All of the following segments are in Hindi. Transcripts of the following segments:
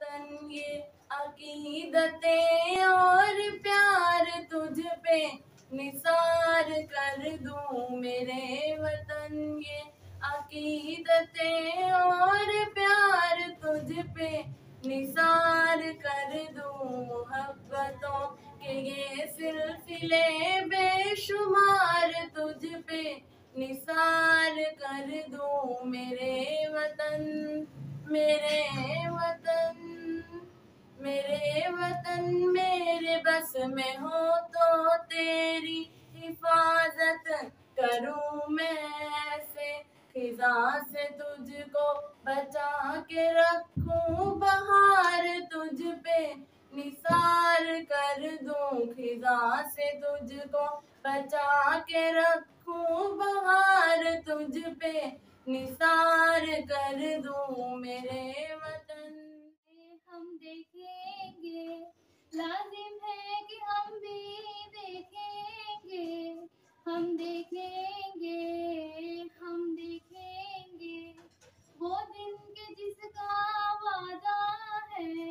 वतन ये अकीदतें और प्यार तुझ पे। निसार कर दूँ मेरे वतन ये अकीदतें और प्यार तुझ पे। निसार कर दूँ मोहब्बतों के ये सिलसिले बेशुमार तुझ पे। निसार कर दूँ मेरे वतन, मेरे बस में हो तो तेरी हिफाजत करूँ मैं ऐसे खिजा से तुझको बचा के रखूँ। बहार तुझ पे निसार कर दूँ। खिजा से तुझको बचा के रखूँ। बहार तुझ पे निसार कर दूँ। मेरे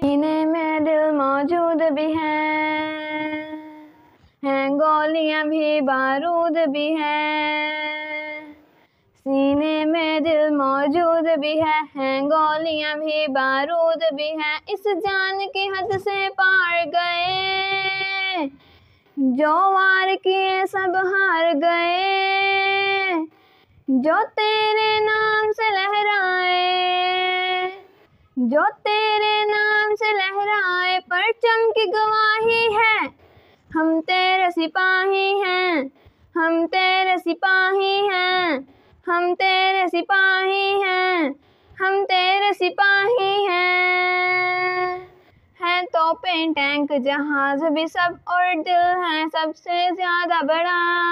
है सीने में दिल मौजूद भी है। हैं गोलियाँ भी, बारूद भी है। सीने में दिल मौजूद भी है। हैं गोलियाँ भी, बारूद भी है। इस जान की हद से पार गए। जो वार किए, सब हार गए। जो तेरे नाम से लहराए। जो तेरे नाम से लहराए परचम की गवाही है। हम तेरे सिपाही हैं, हम तेरे सिपाही हैं, हम तेरे सिपाही हैं, हम तेरे सिपाही हैं। है तोपे टैंक, जहाज़ भी सब और दिल है सबसे ज़्यादा बड़ा।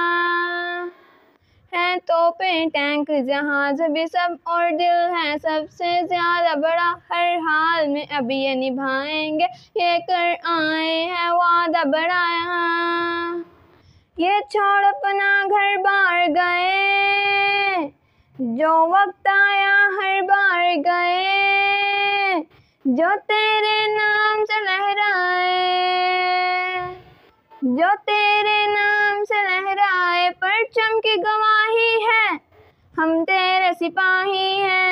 है तोपे टैंक जहाज़ भी सब और दिल है सबसे ज़्यादा बड़ा। हर हाल में अब ये निभाएँगे, ये कर आए हैं वादा बड़ा यहाँ। ये छोड़ अपना घर बार गए, जो वक्त आया हर बार गए, जो तेरे नाम से लहराए, जो तेरे नाम से लहराए, परचम की गवाही है हम तेरे सिपाही हैं।